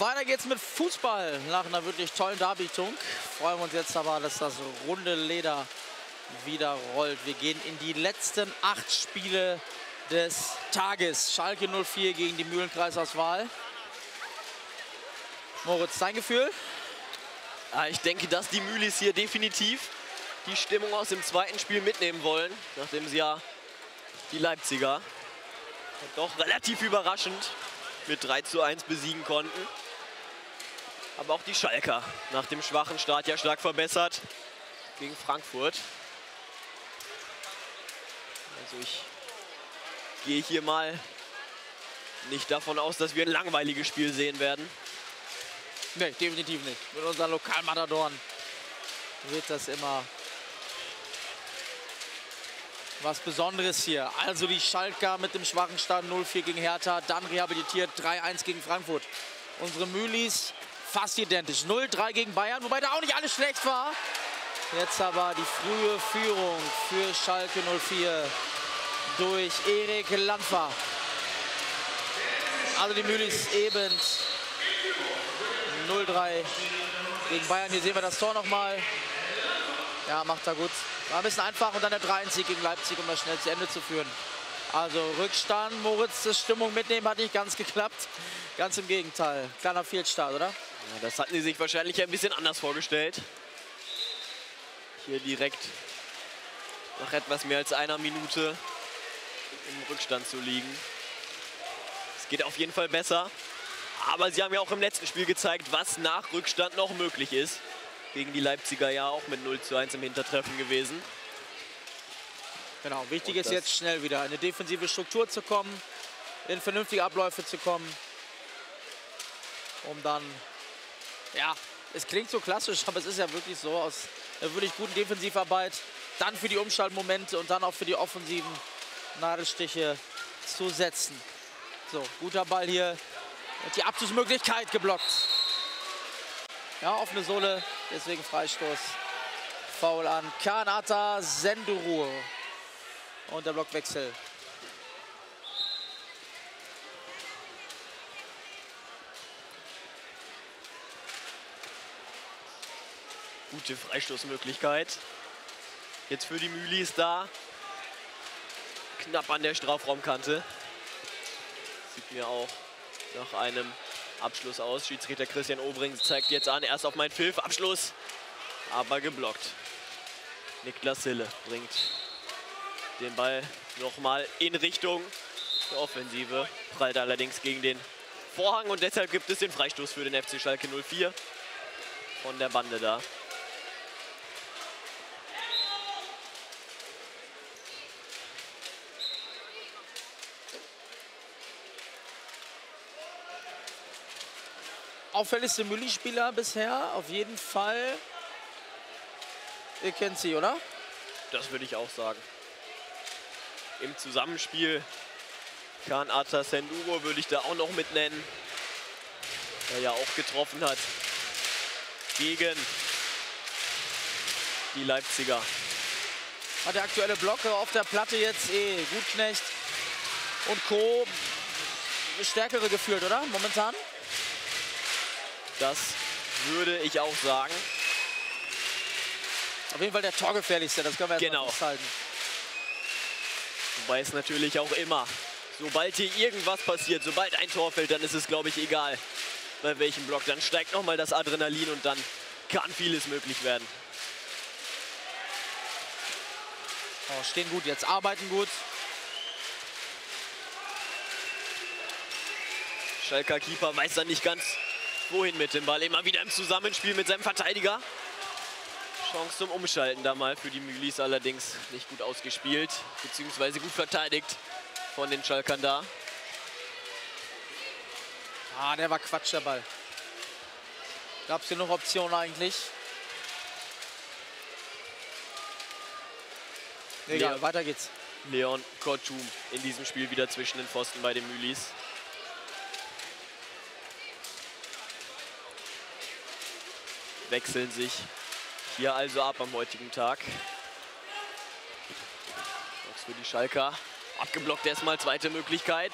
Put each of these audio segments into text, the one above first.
Weiter geht's mit Fußball nach einer wirklich tollen Darbietung. Freuen wir uns jetzt aber, dass das runde Leder wieder rollt. Wir gehen in die letzten acht Spiele des Tages. Schalke 04 gegen die Mühlenkreisauswahl. Moritz, dein Gefühl? Ich denke, dass die Mühlis hier definitiv die Stimmung aus dem zweiten Spiel mitnehmen wollen, nachdem sie ja die Leipziger doch relativ überraschend mit 3 zu 1 besiegen konnten. Aber auch die Schalker nach dem schwachen Start ja stark verbessert gegen Frankfurt. Also ich gehe hier mal nicht davon aus, dass wir ein langweiliges Spiel sehen werden. Nee, definitiv nicht. Mit unseren Lokalmatadoren wird das immer was Besonderes hier. Also die Schalker mit dem schwachen Start 0-4 gegen Hertha, dann rehabilitiert 3-1 gegen Frankfurt. Unsere Mühlis fast identisch. 0-3 gegen Bayern, wobei da auch nicht alles schlecht war. Jetzt aber die frühe Führung für Schalke 04 durch Erik Landfer. Also die Mühlis eben 0-3 gegen Bayern. Hier sehen wir das Tor nochmal. Ja, macht er gut. War ein bisschen einfach und dann der 3-1-Sieg gegen Leipzig, um das schnell zu Ende zu führen. Also Rückstand, Moritz, das Stimmung mitnehmen hat nicht ganz geklappt. Ganz im Gegenteil. Kleiner Fehlstart, oder? Ja, das hatten sie sich wahrscheinlich ein bisschen anders vorgestellt. Hier direkt nach etwas mehr als einer Minute im Rückstand zu liegen. Es geht auf jeden Fall besser. Aber sie haben ja auch im letzten Spiel gezeigt, was nach Rückstand noch möglich ist. Gegen die Leipziger ja auch mit 0 zu 1 im Hintertreffen gewesen. Genau, wichtig ist jetzt schnell wieder in eine defensive Struktur zu kommen, in vernünftige Abläufe zu kommen, um dann, ja, es klingt so klassisch, aber es ist ja wirklich so, aus einer wirklich guten Defensivarbeit, dann für die Umschaltmomente und dann auch für die offensiven Nadelstiche zu setzen. So, guter Ball hier und die Abschlussmöglichkeit geblockt. Ja, offene Sohle, deswegen Freistoß. Foul an Kanata Senduru. Und der Blockwechsel. Gute Freistoßmöglichkeit. Jetzt für die Mühlis da. Knapp an der Strafraumkante. Sieht mir auch nach einem Abschluss aus. Schiedsrichter Christian Obring zeigt jetzt an, erst auf meinen Pfiff, Abschluss, aber geblockt. Niklas Hille bringt den Ball nochmal in Richtung der Offensive, prallt allerdings gegen den Vorhang und deshalb gibt es den Freistoß für den FC Schalke 04 von der Bande da. Auffälligste Mülli-Spieler bisher. Auf jeden Fall. Ihr kennt sie, oder? Das würde ich auch sagen. Im Zusammenspiel Khan Ata Senduro würde ich da auch noch mit nennen. Der ja auch getroffen hat gegen die Leipziger. Hat der aktuelle Blocker auf der Platte jetzt eh Gutknecht und Co. stärkere gefühlt, oder? Momentan? Das würde ich auch sagen. Auf jeden Fall der torgefährlichste, das können wir genau. festhalten. Wobei es natürlich auch immer, sobald hier irgendwas passiert, sobald ein Tor fällt, dann ist es, glaube ich, egal, bei welchem Block. Dann steigt nochmal das Adrenalin und dann kann vieles möglich werden. Oh, stehen gut jetzt, arbeiten gut. Schalker Keeper weiß dann nicht ganz, wohin mit dem Ball. Immer wieder im Zusammenspiel mit seinem Verteidiger. Chance zum Umschalten da mal für die Mühlis allerdings nicht gut ausgespielt, beziehungsweise gut verteidigt von den Schalkern da. Ah, der war Quatsch, der Ball. Gab es hier noch Optionen eigentlich? Egal, Leon, weiter geht's. Leon Kortum in diesem Spiel wieder zwischen den Pfosten bei den Mühlis. Wechseln sich hier also ab am heutigen Tag. Das für die Schalker. Abgeblockt erstmal, zweite Möglichkeit.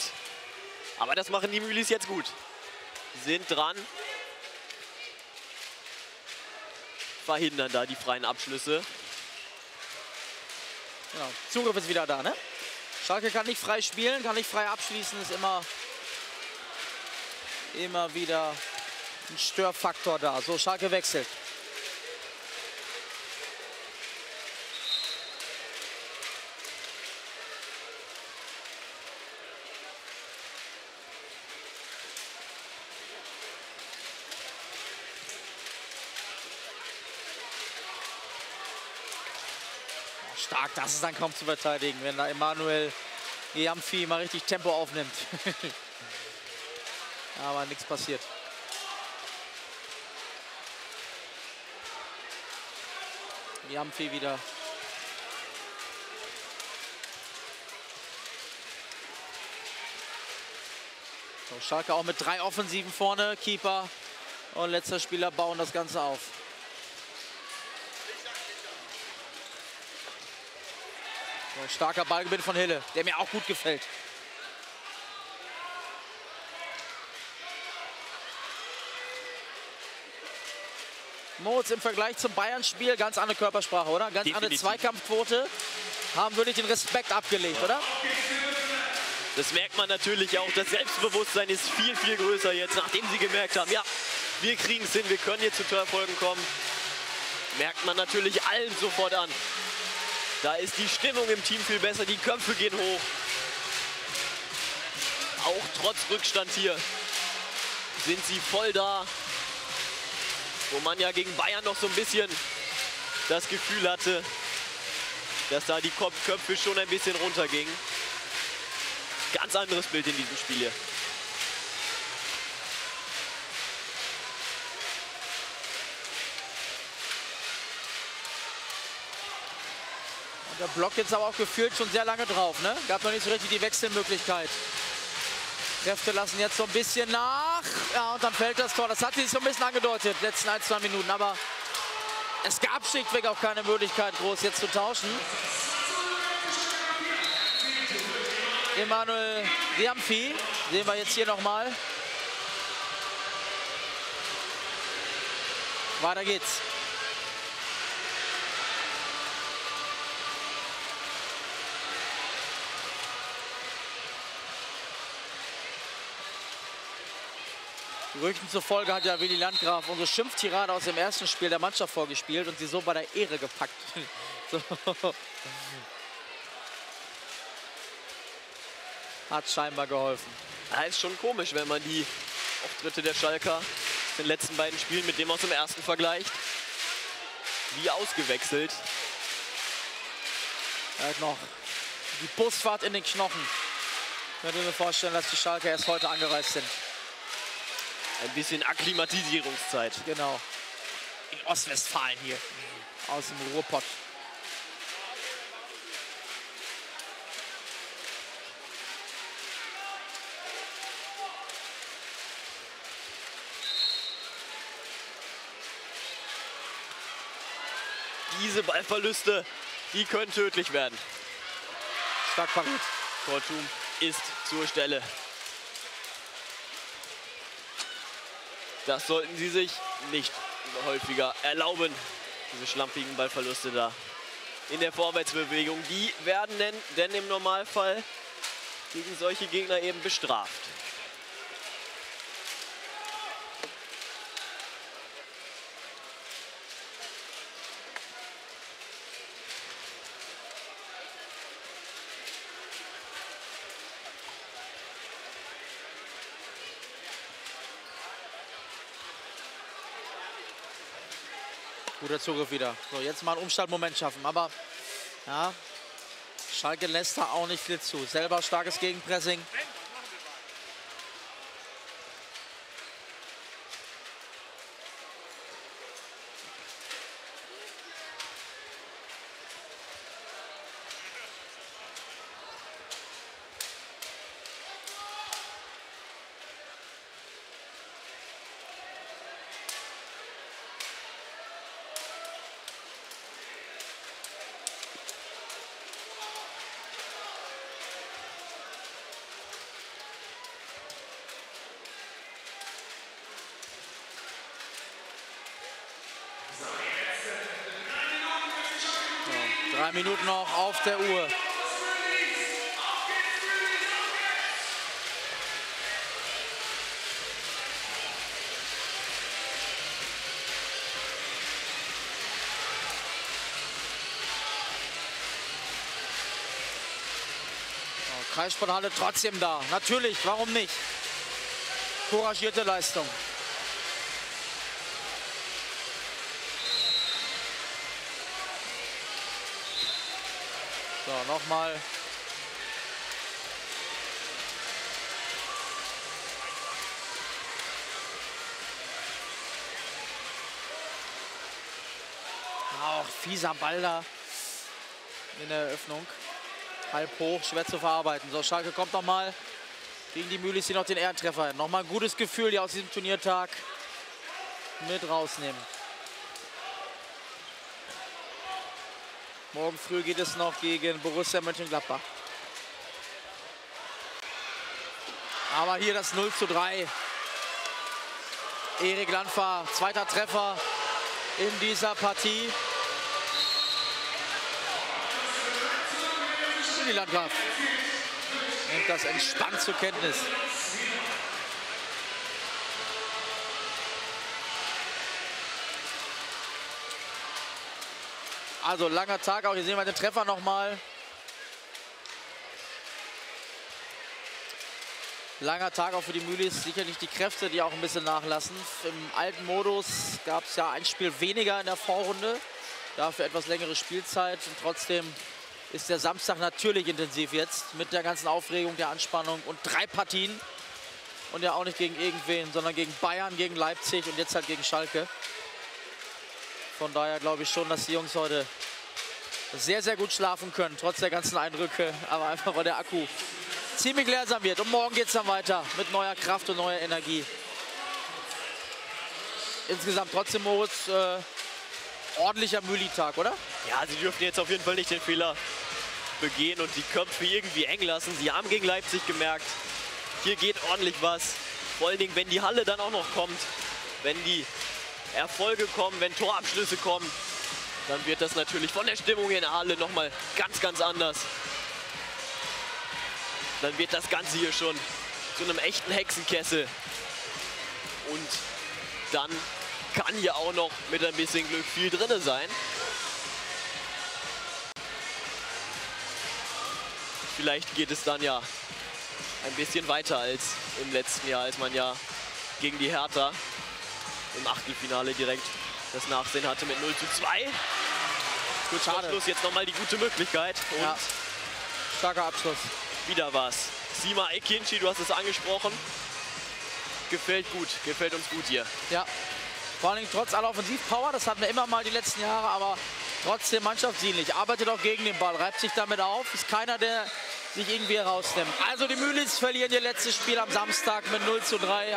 Aber das machen die Mühlis jetzt gut. sind dran. Verhindern da die freien Abschlüsse. Genau. Zugriff ist wieder da, ne? Schalke kann nicht frei spielen, kann nicht frei abschließen, ist immer, immer wieder ein Störfaktor da. So, Schalke wechselt. Stark, das ist dann kaum zu verteidigen, wenn da Emanuel Giamfi mal richtig Tempo aufnimmt. Aber nichts passiert. Giamfi wieder. So, Schalke auch mit drei Offensiven vorne. Keeper und letzter Spieler bauen das Ganze auf. So, starker Ballgewinn von Hille, der mir auch gut gefällt. Moritz im Vergleich zum Bayern-Spiel ganz andere Körpersprache, oder? Ganz Definitiv. andere Zweikampfquote. Haben wirklich den Respekt abgelegt, oder? Das merkt man natürlich auch. Das Selbstbewusstsein ist viel, viel größer jetzt, nachdem sie gemerkt haben, ja, wir kriegen es hin, wir können jetzt zu Torfolgen kommen. Merkt man natürlich allen sofort an. Da ist die Stimmung im Team viel besser, die Köpfe gehen hoch. Auch trotz Rückstand hier sind sie voll da. Wo man ja gegen Bayern noch so ein bisschen das Gefühl hatte, dass da die Köpfe schon ein bisschen runtergingen. Ganz anderes Bild in diesem Spiel hier. Der Block jetzt aber auch gefühlt schon sehr lange drauf, ne? Gab noch nicht so richtig die Wechselmöglichkeit. Kräfte lassen jetzt so ein bisschen nach. Ja, und dann fällt das Tor. Das hat sich so ein bisschen angedeutet, letzten ein, zwei Minuten. Aber es gab schlichtweg auch keine Möglichkeit, groß jetzt zu tauschen. Emanuel Diamfi, sehen wir jetzt hier nochmal. Weiter geht's. Gerüchten zufolge hat ja Willi Landgraf unsere Schimpftirade aus dem ersten Spiel der Mannschaft vorgespielt und sie so bei der Ehre gepackt. so. Hat scheinbar geholfen. Ja, ist schon komisch, wenn man die Auftritte der Schalker in den letzten beiden Spielen mit dem aus dem ersten vergleicht. Wie ausgewechselt. Er hat noch die Busfahrt in den Knochen. Ich könnte mir vorstellen, dass die Schalker erst heute angereist sind. Ein bisschen Akklimatisierungszeit. Genau. In Ostwestfalen hier. Aus dem Ruhrpott. Diese Ballverluste, die können tödlich werden. Stark pariert. Kortum ist zur Stelle. Das sollten sie sich nicht häufiger erlauben, diese schlampigen Ballverluste da. In der Vorwärtsbewegung, die werden denn, denn im Normalfall gegen solche Gegner eben bestraft. Guter Zugriff wieder. So, jetzt mal einen Umschaltmoment schaffen. Aber ja, Schalke lässt da auch nicht viel zu. Selber starkes Gegenpressing. Drei Minuten noch auf der Uhr. Kreissporthalle trotzdem da. Natürlich, warum nicht? Couragierte Leistung. So, nochmal. Auch fieser Ball da in der Eröffnung halb hoch, schwer zu verarbeiten. So, Schalke kommt noch mal gegen die Mühlis, die noch den Ehrentreffer. Nochmal ein gutes Gefühl, die aus diesem Turniertag mit rausnehmen. Morgen früh geht es noch gegen Borussia Mönchengladbach. Aber hier das 0 zu 3. Erik Landfahr, zweiter Treffer in dieser Partie. die Landgraf. Nimmt das entspannt zur Kenntnis. Also langer Tag auch. Hier sehen wir den Treffer nochmal. Langer Tag auch für die Mühlis. Sicherlich die Kräfte, die auch ein bisschen nachlassen. Im alten Modus gab es ja ein Spiel weniger in der Vorrunde. Dafür etwas längere Spielzeit. Und trotzdem ist der Samstag natürlich intensiv jetzt mit der ganzen Aufregung, der Anspannung und drei Partien. Und ja auch nicht gegen irgendwen, sondern gegen Bayern, gegen Leipzig und jetzt halt gegen Schalke. Von daher glaube ich schon, dass die Jungs heute sehr, sehr gut schlafen können, trotz der ganzen Eindrücke. Aber einfach, weil der Akku ziemlich leersam wird. Und morgen geht es dann weiter mit neuer Kraft und neuer Energie. Insgesamt trotzdem, Moritz, äh, ordentlicher Mühli-Tag, oder? Ja, sie dürfen jetzt auf jeden Fall nicht den Fehler begehen und die Köpfe irgendwie eng lassen. Sie haben gegen Leipzig gemerkt, hier geht ordentlich was. Vor allen Dingen, wenn die Halle dann auch noch kommt, wenn die Erfolge kommen, wenn Torabschlüsse kommen, dann wird das natürlich von der Stimmung in der nochmal ganz, ganz anders. Dann wird das Ganze hier schon zu einem echten Hexenkessel. Und dann kann hier auch noch mit ein bisschen Glück viel drin sein. Vielleicht geht es dann ja ein bisschen weiter als im letzten Jahr, als man ja gegen die Hertha im Achtelfinale direkt das Nachsehen hatte mit 0 zu 2. Gut, Schade. Schluss jetzt nochmal die gute Möglichkeit. Und ja. Starker Abschluss. Wieder was. Sima Ekinci, du hast es angesprochen. Gefällt gut, gefällt uns gut hier. Ja, vor allem trotz aller Offensivpower, das hatten wir immer mal die letzten Jahre, aber trotzdem mannschaftsdienlich. Arbeitet auch gegen den Ball, reibt sich damit auf. Ist keiner, der sich irgendwie herausnimmt. Also die Mühlis verlieren ihr letztes Spiel am Samstag mit 0 zu 3.